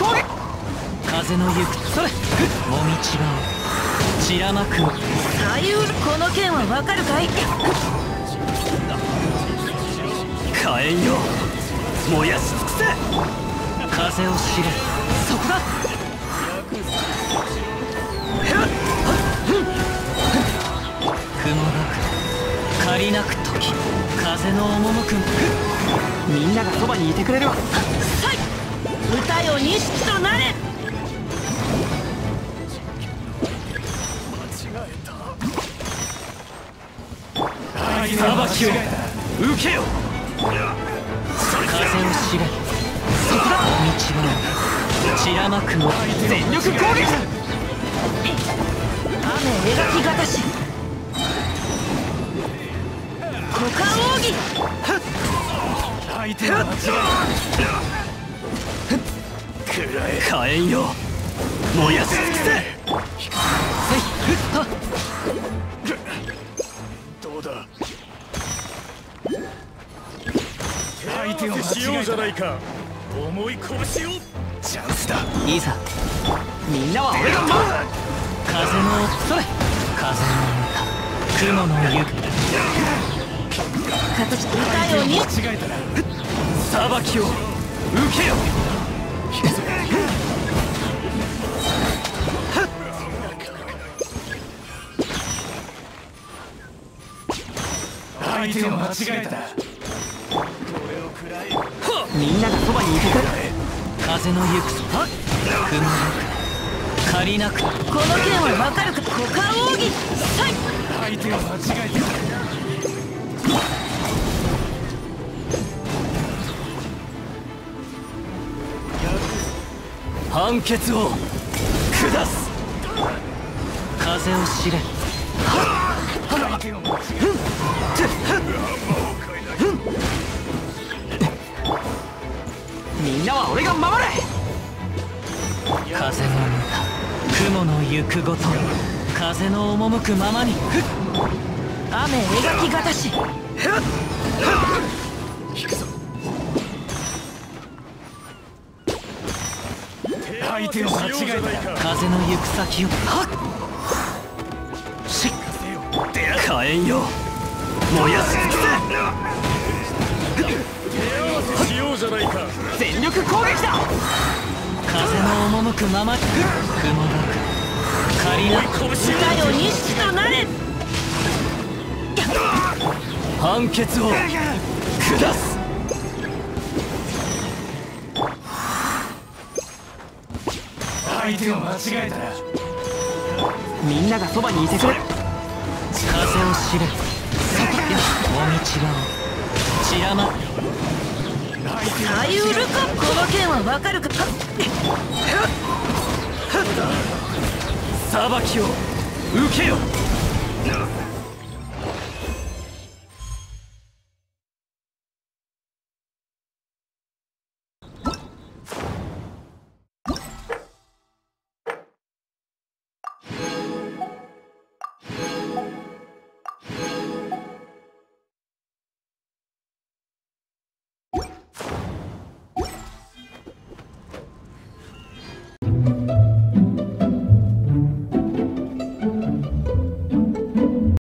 風の行くそれもみちがを散らまく。左右この剣はわかるかい？火炎よ燃やし尽くせ。風を知れ。そこだ。雲がく借りなく時風の赴くみんながそばにいてくれるわさい歌よ錦となれ！裁きを受けよ。風を知れそこだ。道が散らまくを全力攻撃雨描きがたし。股間奥義相手は間違いらえ火炎よ。燃やし尽くせ。せいふっはどうだ？相手を間しようじゃないか重い拳を。チャンスだ。いざみんなは俺が守る。風のそれ。風の歌雲の湯形歌よに。違えたら裁きを受けよ相手を間違えた。みんながそばにいてくれる風の行くそは雲なく借りなくこの剣はわかるか股間奥義さい相手を間違えた判決を下す。風を知れ。みん。なは俺が守れ風の歌雲の行くごと風の赴くままに雨描きがたし相手を間違えた風の行く先をはっしっ火炎よ燃やし尽くせ。しようじゃないか全力攻撃だ。風の赴くままに雲がく借りなく歌よ錦となれ。判決を下す相手を間違えたらみんながそばにいてくれ。る風を知れ。そこやもみちがを散らま。左右ルカこの剣はわかるか？裁きを受けよ